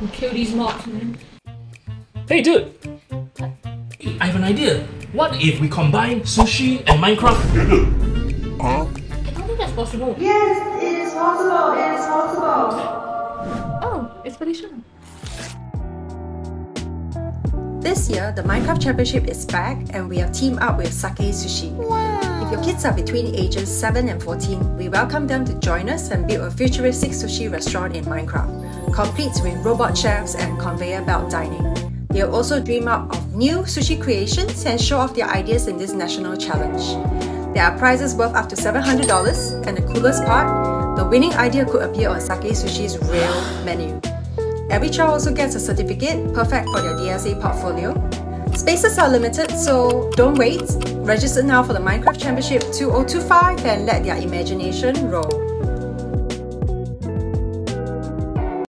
and kill these mobs, man. Hey dude! I have an idea. What if we combine sushi and Minecraft together? I don't think that's possible. Yes, it is possible. It is possible. Oh, it's Felicia. This year, the Minecraft Championship is back and we have teamed up with Sakae Sushi. Your kids are between ages 7 and 14, we welcome them to join us and build a futuristic sushi restaurant in Minecraft, complete with robot chefs and conveyor belt dining. They'll also dream up of new sushi creations and show off their ideas in this national challenge. There are prizes worth up to $700 and the coolest part, the winning idea could appear on Sakae Sushi's real menu. Every child also gets a certificate, perfect for their DSA portfolio. Spaces are limited, so don't wait. Register now for the Minecraft Championship 2025 and let their imagination roll.